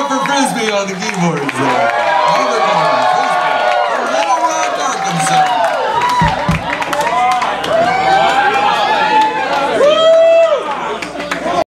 Up for Frisbee on the keyboards there.